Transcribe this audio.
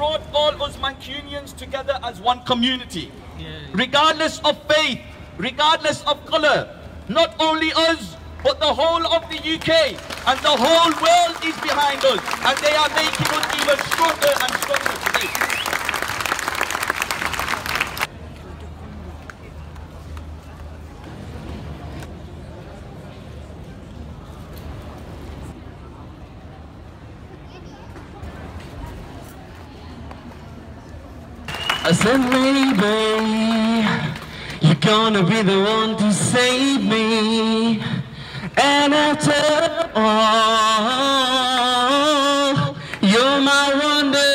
brought all us Mancunians together as one community. Regardless of faith, regardless of colour, not only us, but the whole of the UK and the whole world is behind us. And they are making us even stronger and stronger I said, maybe you're gonna be the one to save me. And after all, you're my wonder.